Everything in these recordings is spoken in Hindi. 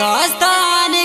स्थाने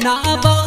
na about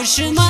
Karşıma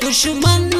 दुशमन्दा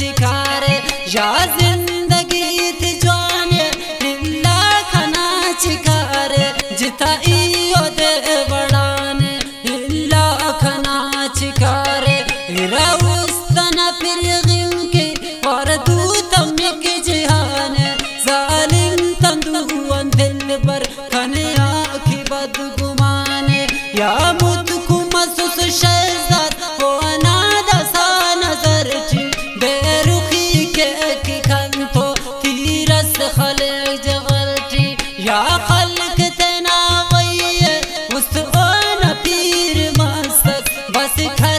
चिकार या ज़िंदगी थी जान, निंदा खाना चिकार जिता इयो दे बड़ान निंदा खाना चिकार रउस्तन फिर के और तू तम के जहान, जालिम तंदु दिल पर खने आखी बदगुमान। या मुझको महसूस शय दिखा